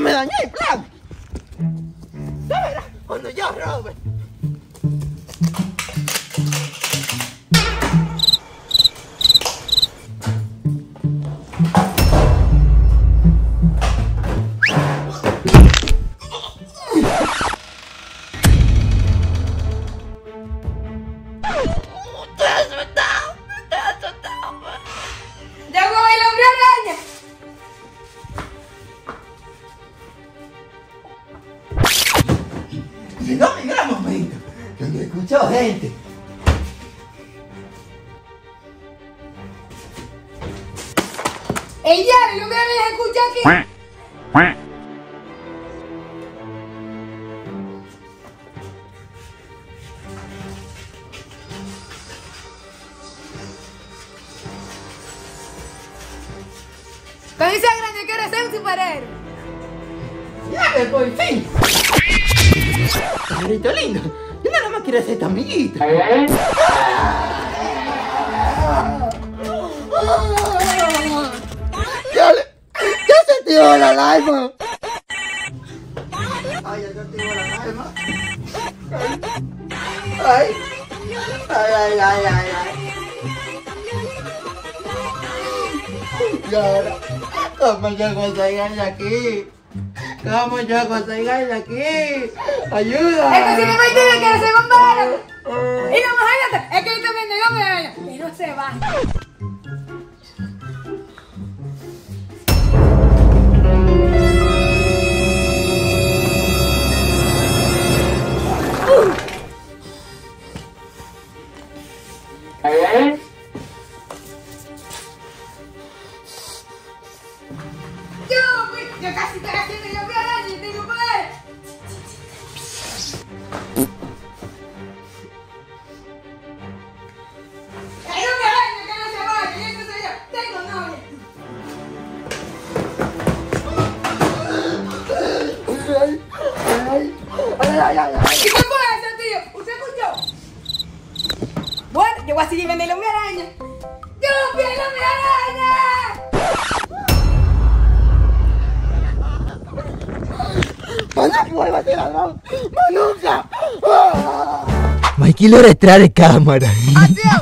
me dañé el plan. Cuando yo robe. Llegó mi gran momento, donde escuchó gente. ¡Ey, ya! ¡El hombre araña se escucha aquí! Cuando sea grande quiero ser un superhéroe. ¡Ya que por fin! Pajarito lindo, yo nada más quiero ser tu amiguito. ¡Ya le... ¡Ya se tiró la alarma! ¡Ay, ya se tiró la alarma! ¡Ay! ¡Ay, ay, ay, ay! ay. Y ahora, ¿cómo yo conseguí de aquí? ¿Cómo yo conseguí de aquí? ¡Ayuda! Es que si me metí que se bombero. Y no, imagínate, es que el hombre araña. Que no se va. Ay, ay, ay! ¿Y qué fue eso, tío? ¿Usted escuchó? Bueno, yo voy a seguir viendo el hombre araña. ¡Yo fui el hombre araña! ¡Manuca, vuélvate ladrón! ¡Manuca! ¡Ah! Mikey lo retrae de cámara. ¡Adiós!